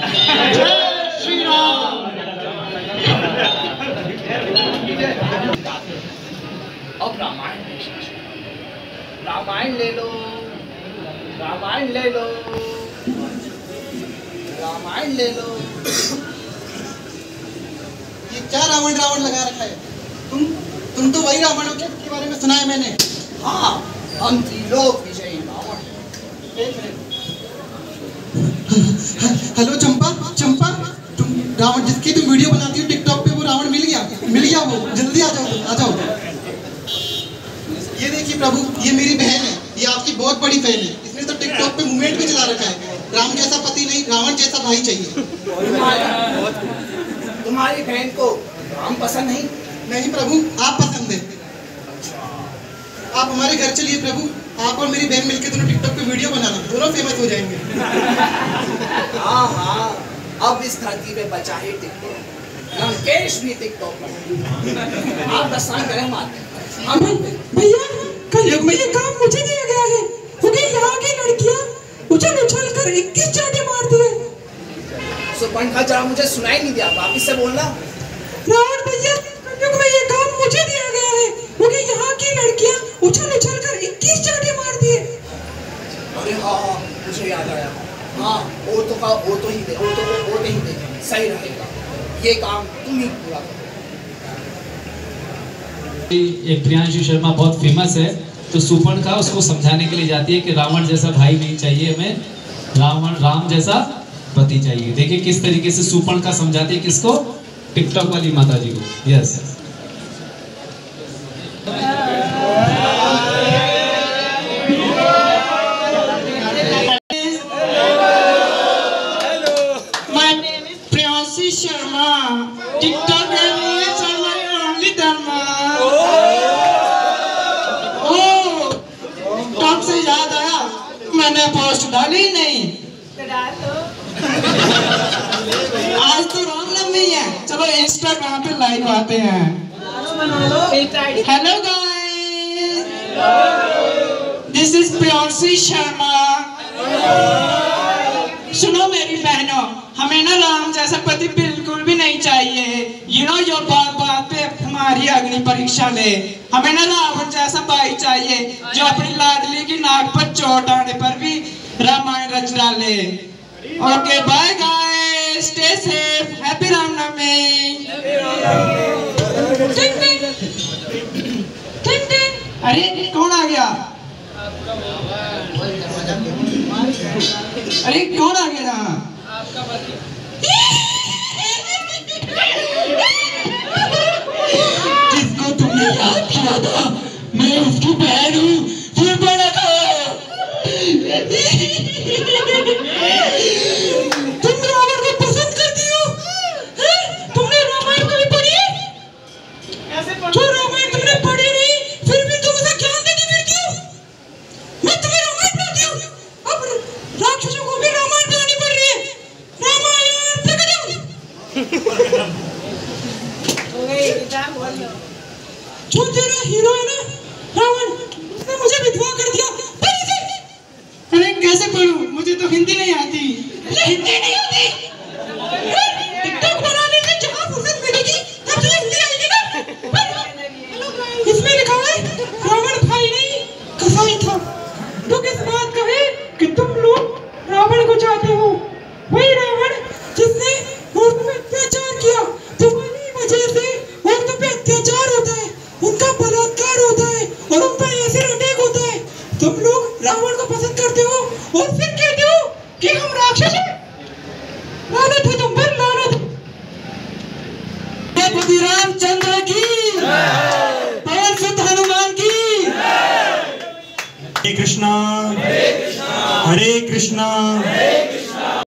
जय श्री अब रामायण रामायण ले लो, रामायण ले लो। रामायण ले लो ये क्या रावण रावण लगा रखा है? तुम तुम तो वही रावण हो क्या के बारे में सुना है मैंने? हाँ हम त्रिलोक विजयी रावण। हेलो वीडियो बनाती हो टिकटॉक पे वो रावण मिल गया मिल गया वो जल्दी आ जाओ आ जाओ। ये देखिए प्रभु ये मेरी बहन है ये आपकी बहुत बड़ी फ़ैन है इसने तो टिकटॉक पे मूवमेंट भी चला रखा है। राम जैसा पति नहीं रावण जैसा भाई चाहिए। तुम्हारी बहन को राम पसंद नहीं? नहीं प्रभु आप पसंद है। आप हमारे घर चलिए प्रभु आप और मेरी बहन मिलकर दोनों टिकटॉक पे वीडियो बनाना दोनों फ़ेमस हो जाएँगे। हाँ हाँ। अब इस धरती पे बचा ही टिकटॉक। लंकेश भी टिकटॉक आप दस्तान करें मारते हम भैया कलयुग में ये काम मुझे दिया गया है। क्योंकि यहाँ की लड़कियाँ। उछल उछल कर इक्कीस चाटे मारती है। सुपर्ण का जरा मुझे सुनाई नहीं दिया। वापिस से बोलना। रावण भैया कलयुग में ये काम मुझे दिया गया है। क्योंकि यहाँ की लड़कियाँ उछल उछल कर इक्कीस चाटे मारती है। अरे हाँ हाँ मुझे याद आया। हाँ। ओतो का, ओतो ही दे को ओतो ही दे। सही रहेगा। ये काम तुम ही पूरा करो। एक प्रियांशु शर्मा बहुत फ़ेमस है तो सुपर्ण का उसको समझाने के लिए जाती है कि रावण जैसा भाई नहीं चाहिए हमें, रावण, राम जैसा पति चाहिए। देखिए किस तरीके से सुपर्ण का समझाती है किसको? टिकटॉक वाली माता जी को। यस डाली नहीं। आज तो रामनवमी है। चलो इंस्टाग्राम पे लाइव आते हैं। Hello guys this is Priyanshi Sharma सुनो मेरी बहनों हमें ना राम जैसा पति बिल्कुल भी नहीं चाहिए। यू नो जो बात बात पे हमारी अग्नि परीक्षा ले हमें ना रावण जैसा भाई चाहिए जो अपनी लाडली की नाक पर चोट आने पर भी रामायण ले okay bye guys stay safe happy Ramnavami अरे कौन आ गया? अरे कौन आ गया? यहाँ तुम रावण को पसंद करती हो हैं? तुमने रामायण कभी पढ़ी? है जो रामायण तुमने पढ़ी नहीं फिर भी तुम उसे ज्ञान देती फिरती हो? मैं तुम्हें रामायण पढ़ाती हूँ अब राक्षसों को भी रामायण पढ़ानी पड़ रही है। रामायण प्रकटम जो तेरा हीरो है ना रावण उसने मुझे विधवा कर दिया। अरे कैसे पढ़ूं मुझे तो हिंदी नहीं आती कृष्णा। हरे कृष्णा।